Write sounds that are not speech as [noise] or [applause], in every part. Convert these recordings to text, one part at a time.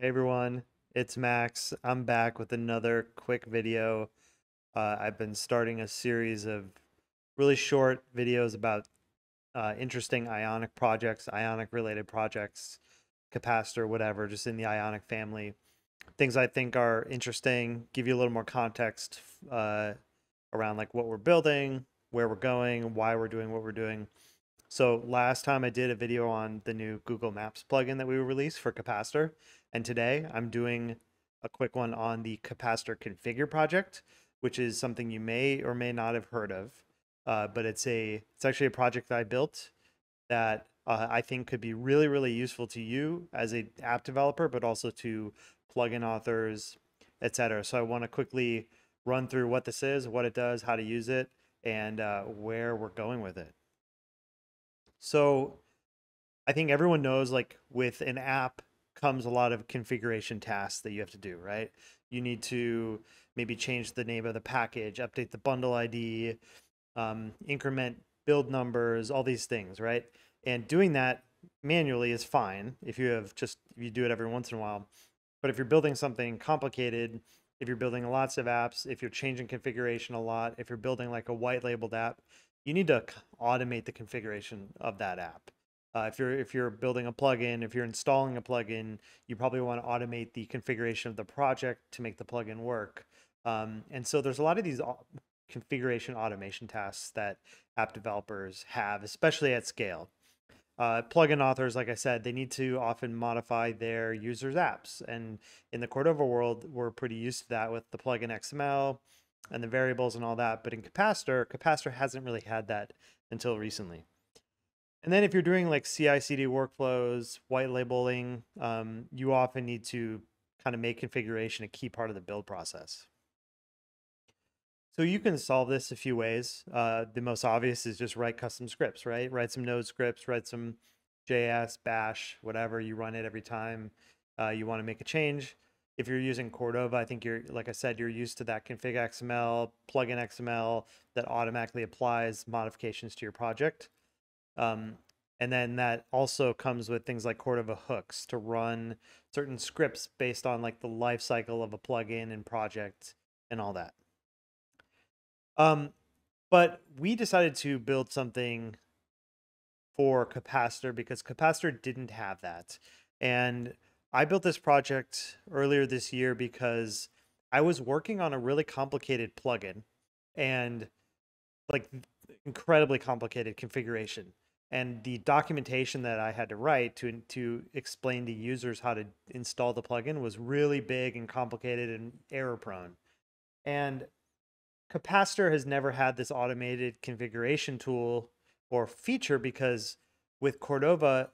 Hey everyone, it's Max. I'm back with another quick video. Uh, I've been starting a series of really short videos about uh, interesting ionic projects, ionic related projects, capacitor, whatever, just in the ionic family. Things I think are interesting, give you a little more context uh, around like what we're building, where we're going, why we're doing what we're doing. So last time I did a video on the new Google Maps plugin that we released for capacitor, and today I'm doing a quick one on the capacitor configure project, which is something you may or may not have heard of. Uh, but it's a it's actually a project that I built that uh, I think could be really really useful to you as an app developer, but also to plugin authors, etc. So I want to quickly run through what this is, what it does, how to use it, and uh, where we're going with it. So I think everyone knows like with an app comes a lot of configuration tasks that you have to do, right? You need to maybe change the name of the package, update the bundle ID, um, increment build numbers, all these things, right? And doing that manually is fine if you have just if you do it every once in a while. But if you're building something complicated, if you're building lots of apps, if you're changing configuration a lot, if you're building like a white labeled app, you need to automate the configuration of that app. Uh, if you're if you're building a plugin, if you're installing a plugin, you probably want to automate the configuration of the project to make the plugin work. Um, and so there's a lot of these configuration automation tasks that app developers have, especially at scale. Uh, plugin authors, like I said, they need to often modify their users' apps. And in the Cordova world, we're pretty used to that with the plugin XML and the variables and all that. But in Capacitor, Capacitor hasn't really had that until recently. And then if you're doing like CI/CD workflows, white labeling, um, you often need to kind of make configuration a key part of the build process. So you can solve this a few ways. Uh, the most obvious is just write custom scripts, right? Write some Node scripts, write some JS, Bash, whatever. You run it every time uh, you want to make a change if you're using Cordova, I think you're, like I said, you're used to that config XML, plugin XML that automatically applies modifications to your project. Um, and then that also comes with things like Cordova hooks to run certain scripts based on like the life cycle of a plugin and project and all that. Um, but we decided to build something for Capacitor because Capacitor didn't have that. And I built this project earlier this year because I was working on a really complicated plugin and like incredibly complicated configuration. And the documentation that I had to write to to explain to users how to install the plugin was really big and complicated and error prone. And Capacitor has never had this automated configuration tool or feature because with Cordova,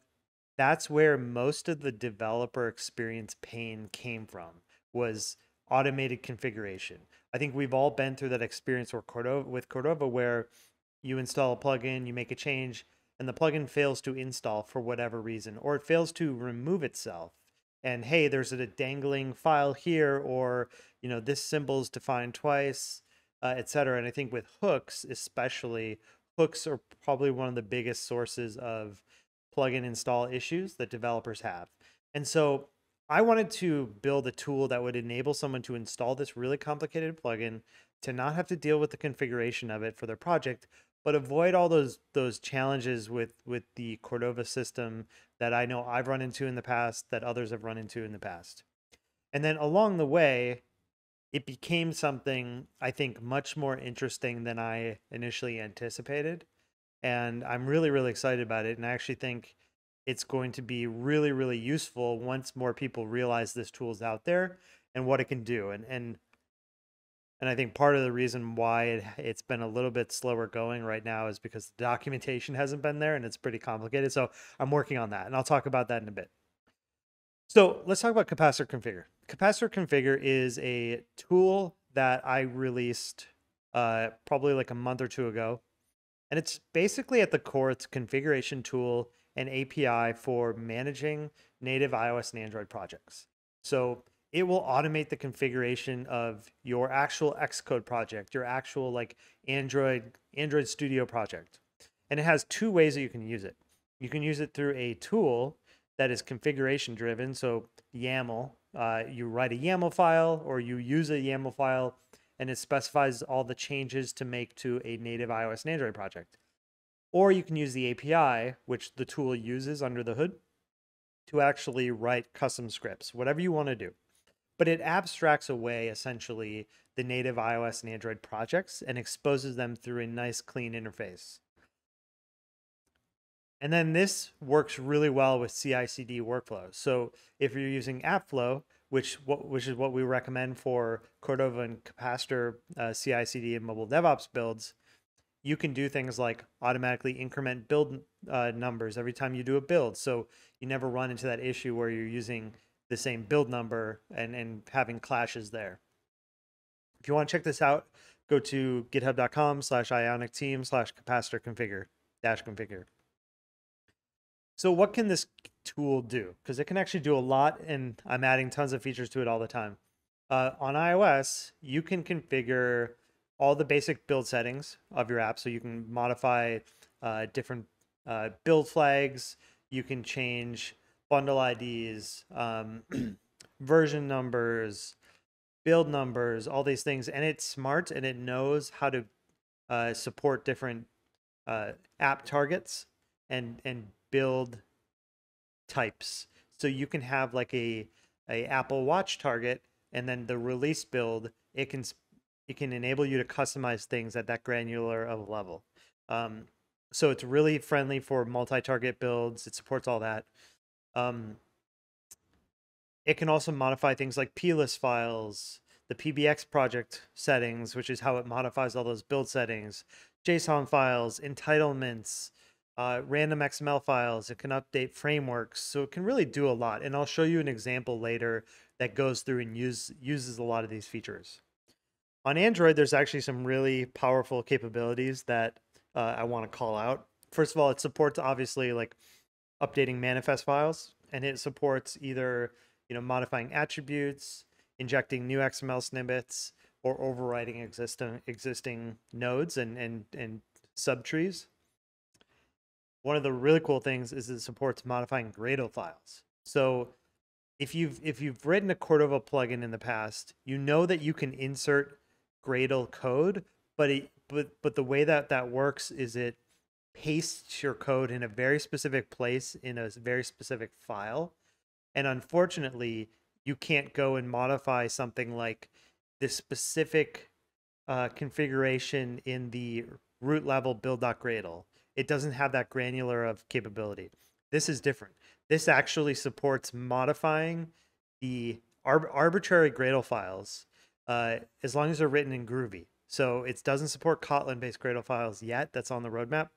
that's where most of the developer experience pain came from was automated configuration. I think we've all been through that experience with Cordova, with Cordova where you install a plugin, you make a change, and the plugin fails to install for whatever reason, or it fails to remove itself. And hey, there's a dangling file here, or you know this symbol's defined twice, uh, etc. And I think with hooks, especially, hooks are probably one of the biggest sources of plugin install issues that developers have. And so I wanted to build a tool that would enable someone to install this really complicated plugin to not have to deal with the configuration of it for their project, but avoid all those those challenges with with the Cordova system that I know I've run into in the past, that others have run into in the past. And then along the way, it became something I think much more interesting than I initially anticipated and I'm really really excited about it and I actually think it's going to be really really useful once more people realize this tool is out there and what it can do and and and I think part of the reason why it, it's been a little bit slower going right now is because the documentation hasn't been there and it's pretty complicated. So I'm working on that and I'll talk about that in a bit. So let's talk about Capacitor Configure. Capacitor Configure is a tool that I released uh, probably like a month or two ago. And it's basically at the core, it's a configuration tool and API for managing native iOS and Android projects. So it will automate the configuration of your actual Xcode project, your actual like Android Android Studio project. And it has two ways that you can use it. You can use it through a tool that is configuration driven. So YAML, uh, you write a YAML file or you use a YAML file and it specifies all the changes to make to a native iOS and Android project. Or you can use the API, which the tool uses under the hood, to actually write custom scripts, whatever you want to do. But it abstracts away essentially the native iOS and Android projects and exposes them through a nice clean interface. And then this works really well with CI/CD workflows. So if you're using AppFlow, which what which is what we recommend for Cordova and Capacitor uh, CI/CD and mobile DevOps builds, you can do things like automatically increment build uh, numbers every time you do a build. So you never run into that issue where you're using the same build number and, and having clashes there. If you want to check this out, go to github.com slash ionic team slash capacitor configure dash configure. So what can this tool do? Because it can actually do a lot and I'm adding tons of features to it all the time. Uh, on iOS, you can configure all the basic build settings of your app. So you can modify uh, different uh, build flags. You can change bundle IDs, um, [clears throat] version numbers, build numbers, all these things. And it's smart and it knows how to uh, support different uh, app targets and and build types. So you can have like a a Apple Watch target, and then the release build it can it can enable you to customize things at that granular of level. Um, so it's really friendly for multi-target builds. It supports all that. Um, it can also modify things like plist files, the PBX project settings, which is how it modifies all those build settings, JSON files, entitlements, uh, random XML files. It can update frameworks. So it can really do a lot. And I'll show you an example later that goes through and use, uses a lot of these features. On Android, there's actually some really powerful capabilities that uh, I want to call out. First of all, it supports obviously like updating manifest files, and it supports either you know modifying attributes, injecting new XML snippets, or overriding existing existing nodes and and and subtrees. One of the really cool things is it supports modifying Gradle files. So if you've if you've written a Cordova plugin in the past, you know that you can insert Gradle code, but it, but but the way that that works is it pastes your code in a very specific place in a very specific file, and unfortunately, you can't go and modify something like this specific uh, configuration in the root level build.gradle. It doesn't have that granular of capability. This is different. This actually supports modifying the arbitrary Gradle files uh, as long as they're written in Groovy. So it doesn't support Kotlin-based Gradle files yet. That's on the roadmap.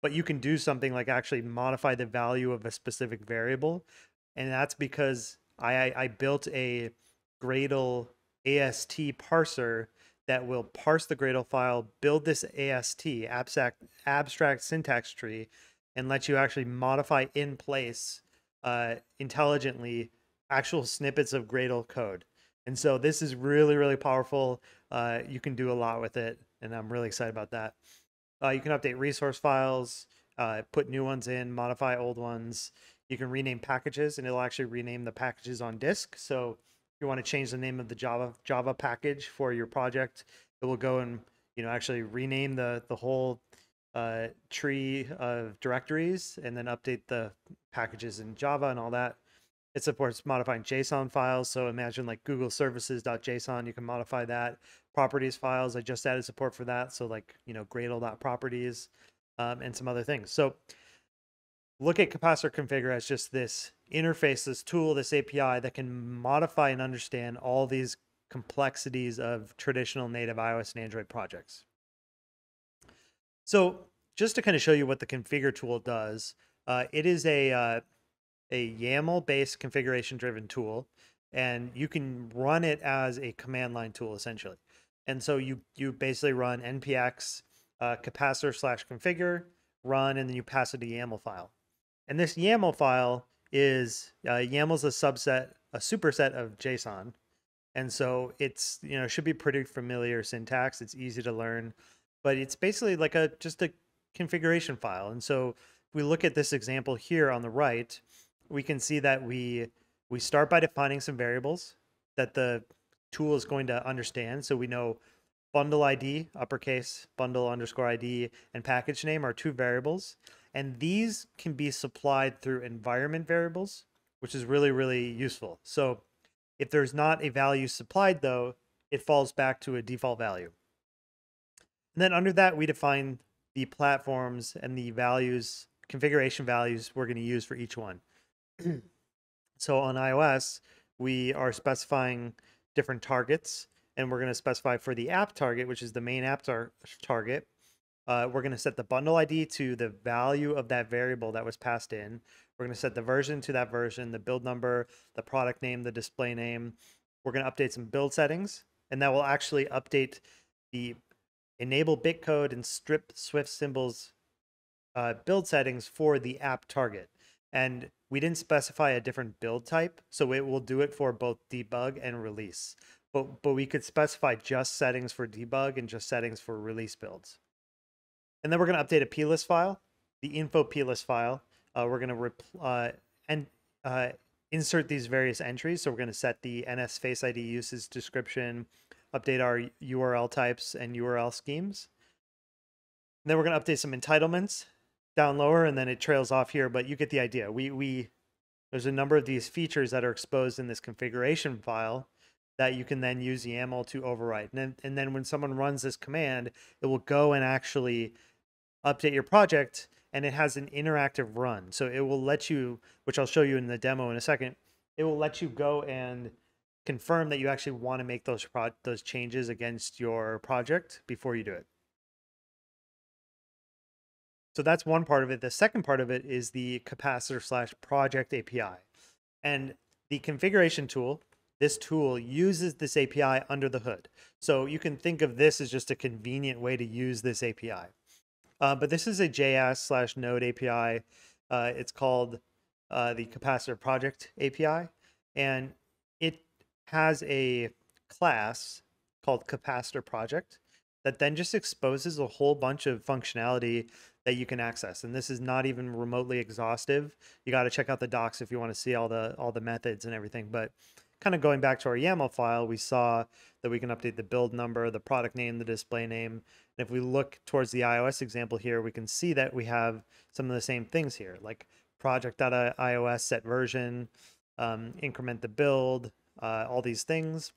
But you can do something like actually modify the value of a specific variable. And that's because I, I built a Gradle AST parser that will parse the Gradle file, build this AST, abstract, abstract syntax tree, and let you actually modify in place uh, intelligently actual snippets of Gradle code. And so this is really, really powerful. Uh, you can do a lot with it, and I'm really excited about that. Uh, you can update resource files, uh, put new ones in, modify old ones. You can rename packages, and it'll actually rename the packages on disk. So you want to change the name of the Java Java package for your project, it will go and you know actually rename the the whole uh, tree of directories, and then update the packages in Java and all that. It supports modifying JSON files. So imagine like Google services.json, you can modify that. Properties files, I just added support for that. So like, you know, Gradle.properties um, and some other things. So look at capacitor configure as just this interface, this tool, this API that can modify and understand all these complexities of traditional native iOS and Android projects. So just to kind of show you what the configure tool does, uh, it is a uh, a YAML based configuration driven tool and you can run it as a command line tool essentially. And so you you basically run npx uh, capacitor slash configure run and then you pass it a YAML file. And this YAML file is uh, YAML is a subset, a superset of JSON. And so it's, you know, should be pretty familiar syntax. It's easy to learn, but it's basically like a just a configuration file. And so if we look at this example here on the right, we can see that we we start by defining some variables that the tool is going to understand. So we know bundle ID, uppercase, bundle underscore ID, and package name are two variables. And these can be supplied through environment variables, which is really, really useful. So if there's not a value supplied though, it falls back to a default value. And then under that, we define the platforms and the values, configuration values we're going to use for each one. [clears throat] so on iOS, we are specifying different targets and we're going to specify for the app target, which is the main app tar target. Uh, we're going to set the bundle ID to the value of that variable that was passed in. We're going to set the version to that version, the build number, the product name, the display name. We're going to update some build settings, and that will actually update the enable bitcode and strip Swift symbols uh, build settings for the app target. And we didn't specify a different build type, so it will do it for both debug and release. But, but we could specify just settings for debug and just settings for release builds. And then we're going to update a plist file, the info plist file. Uh, we're going to uh, and uh, insert these various entries. So we're going to set the NS Face ID usage description, update our URL types and URL schemes. And then we're going to update some entitlements down lower, and then it trails off here, but you get the idea. We, we There's a number of these features that are exposed in this configuration file that you can then use YAML to overwrite. And then, and then when someone runs this command, it will go and actually update your project and it has an interactive run. So it will let you, which I'll show you in the demo in a second, it will let you go and confirm that you actually want to make those pro- those changes against your project before you do it. So that's one part of it. The second part of it is the capacitor slash project API. And the configuration tool, this tool uses this API under the hood. So you can think of this as just a convenient way to use this API. Uh, but this is a JS slash Node API. Uh, it's called uh, the capacitor project API. And it has a class called capacitor project that then just exposes a whole bunch of functionality that you can access. And this is not even remotely exhaustive. You got to check out the docs if you want to see all the all the methods and everything. But kind of going back to our YAML file, we saw that we can update the build number, the product name, the display name. And if we look towards the iOS example here, we can see that we have some of the same things here, like project.ios set version, um, increment the build, uh, all these things.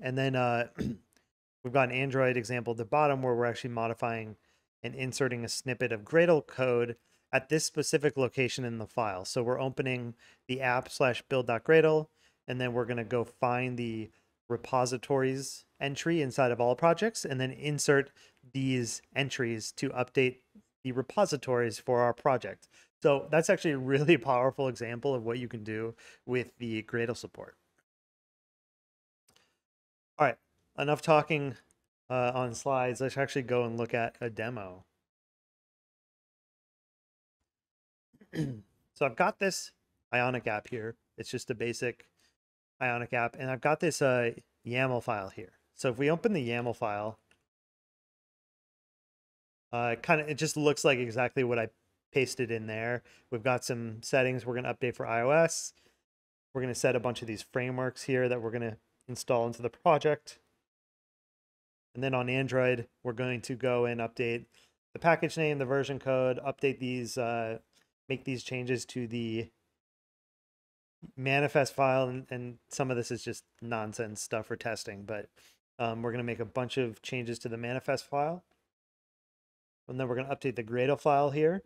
And then uh, [clears throat] we've got an Android example at the bottom where we're actually modifying and inserting a snippet of Gradle code at this specific location in the file. So we're opening the app slash build.gradle, and then we're going to go find the repositories entry inside of all projects and then insert these entries to update the repositories for our project. So that's actually a really [laughs] powerful example of what you can do with the Gradle support. All right, enough talking uh, on slides, let's actually go and look at a demo. [clears throat] so I've got this Ionic app here. It's just a basic Ionic app, and I've got this uh, YAML file here. So if we open the YAML file, uh, kind of it just looks like exactly what I pasted in there. We've got some settings we're going to update for iOS. We're going to set a bunch of these frameworks here that we're going to install into the project. And then on Android, we're going to go and update the package name, the version code, update these, uh, make these changes to the manifest file. And, and some of this is just nonsense stuff for testing, but um, we're going to make a bunch of changes to the manifest file. And then we're going to update the Gradle file here.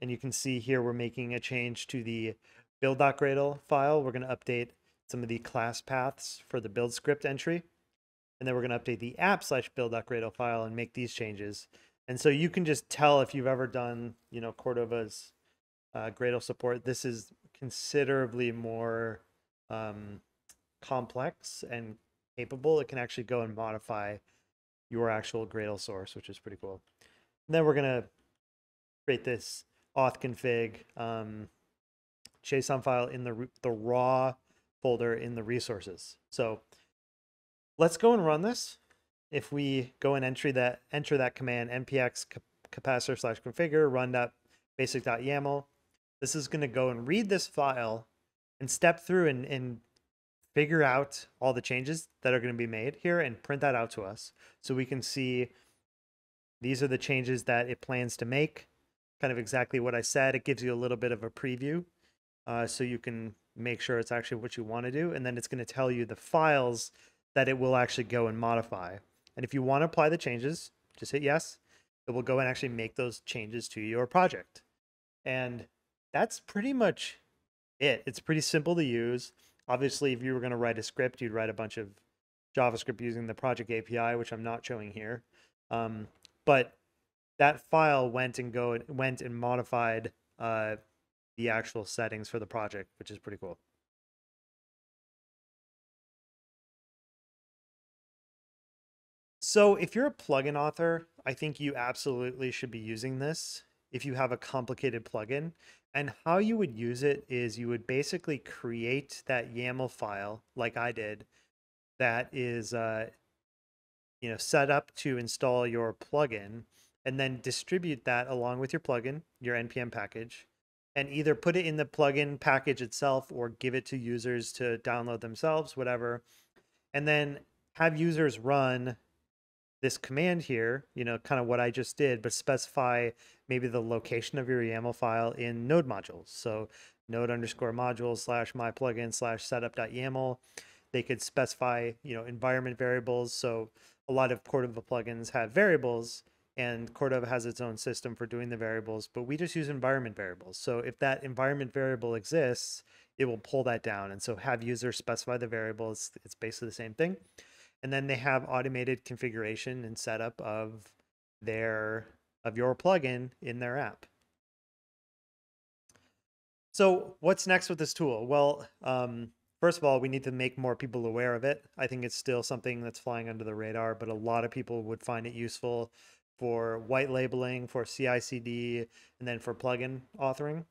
And you can see here we're making a change to the build.gradle file. We're going to update some of the class paths for the build script entry. And then we're going to update the app slash build.gradle file and make these changes. And so you can just tell if you've ever done, you know, Cordova's uh, Gradle support, this is considerably more um, complex and capable. It can actually go and modify your actual Gradle source, which is pretty cool. And then we're going to create this auth config um, JSON file in the, the raw folder in the resources. So let's go and run this. If we go and enter that enter that command npx capacitor slash configure run that basic.yaml. This is going to go and read this file and step through and, and figure out all the changes that are going to be made here and print that out to us so we can see these are the changes that it plans to make kind of exactly what i said. It gives you a little bit of a preview uh, so you can make sure it's actually what you want to do and then it's going to tell you the files that it will actually go and modify. And if you want to apply the changes just hit yes. It will go and actually make those changes to your project. And that's pretty much it it's pretty simple to use Obviously, if you were going to write a script, you'd write a bunch of JavaScript using the project API, which I'm not showing here. Um, but that file went and go went and modified uh, the actual settings for the project, which is pretty cool. So if you're a plugin author, I think you absolutely should be using this if you have a complicated plugin. And how you would use it is you would basically create that YAML file like I did that is uh, you know set up to install your plugin and then distribute that along with your plugin, your npm package, and either put it in the plugin package itself or give it to users to download themselves, whatever. And then have users run this command here, you know, kind of what I just did, but specify maybe the location of your YAML file in node modules. So node underscore modules slash my plugin slash setup.yaml. They could specify, you know, environment variables. So a lot of Cordova plugins have variables and Cordova has its own system for doing the variables, but we just use environment variables. So if that environment variable exists, it will pull that down. And so have users specify the variables. It's basically the same thing and then they have automated configuration and setup of their of your plugin in their app. So what's next with this tool? Well, um, first of all, we need to make more people aware of it. I think it's still something that's flying under the radar, but a lot of people would find it useful for white labeling, for CI/CD, and then for plugin authoring.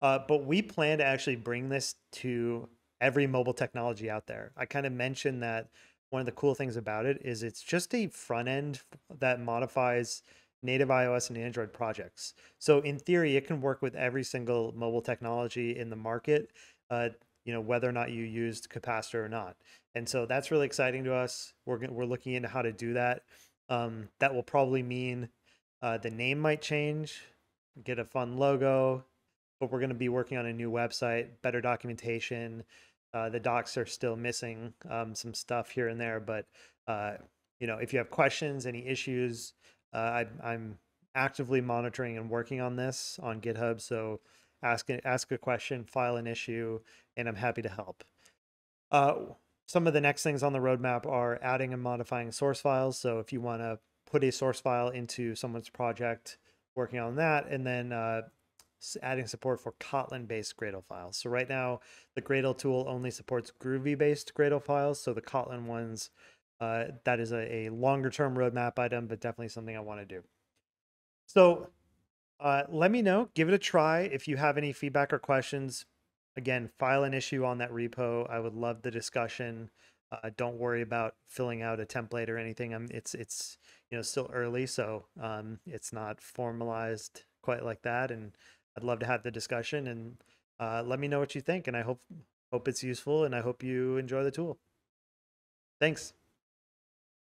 Uh, but we plan to actually bring this to every mobile technology out there. I kind of mentioned that one of the cool things about it is it's just a front end that modifies native iOS and Android projects. So in theory, it can work with every single mobile technology in the market, uh, you know, whether or not you used Capacitor or not. And so that's really exciting to us. We're, we're looking into how to do that. Um, that will probably mean uh, the name might change, get a fun logo, but we're going to be working on a new website, better documentation, uh, the docs are still missing um, some stuff here and there, but uh, you know, if you have questions, any issues, uh, I, I'm actively monitoring and working on this on GitHub. So ask ask a question, file an issue, and I'm happy to help. Uh, some of the next things on the roadmap are adding and modifying source files. So if you want to put a source file into someone's project, working on that, and then uh, adding support for Kotlin-based Gradle files. So right now, the Gradle tool only supports Groovy-based Gradle files. So the Kotlin ones, uh, that is a, a longer-term roadmap item, but definitely something I want to do. So uh, let me know. Give it a try. If you have any feedback or questions, again, file an issue on that repo. I would love the discussion. Uh, don't worry about filling out a template or anything. I'm, it's it's you know still early, so um, it's not formalized quite like that, and I'd love to have the discussion and uh, let me know what you think. And I hope hope it's useful and I hope you enjoy the tool. Thanks.